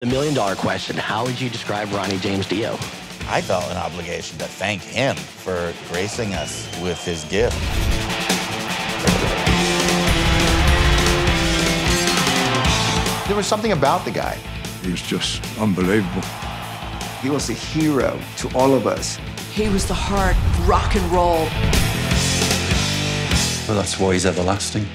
The million dollar question How would you describe Ronnie James Dio? I felt an obligation to thank him for gracing us with his gift. There was something about the guy. He was just unbelievable. He was a hero to all of us. He was the heart rock and roll. Well, that's why he's everlasting.